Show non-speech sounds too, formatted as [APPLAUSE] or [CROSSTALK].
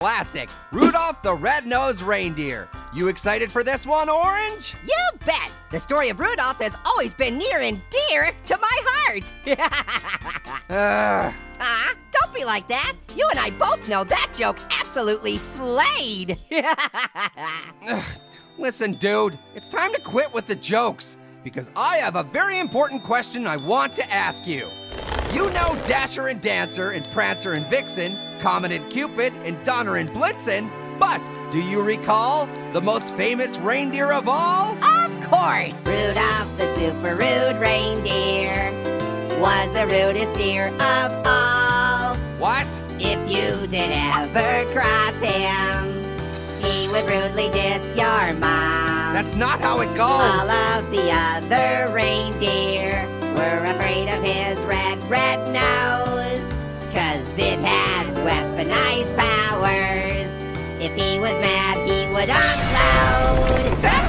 classic, Rudolph the Red-Nosed Reindeer. You excited for this one, Orange? You bet! The story of Rudolph has always been near and dear to my heart. [LAUGHS] uh, ah, don't be like that. You and I both know that joke absolutely slayed. [LAUGHS] Listen, dude, it's time to quit with the jokes because I have a very important question I want to ask you. You know Dasher and Dancer and Prancer and Vixen, Comet and Cupid and Donner and Blitzen, but do you recall the most famous reindeer of all? Of course! Rudolph the super rude reindeer was the rudest deer of all. What? If you did ever cross him, he would rudely diss your mom. That's not how it goes. All of the other reindeer were afraid of his red, nose. Cause it had weaponized powers. If he was mad, he would unload. [LAUGHS]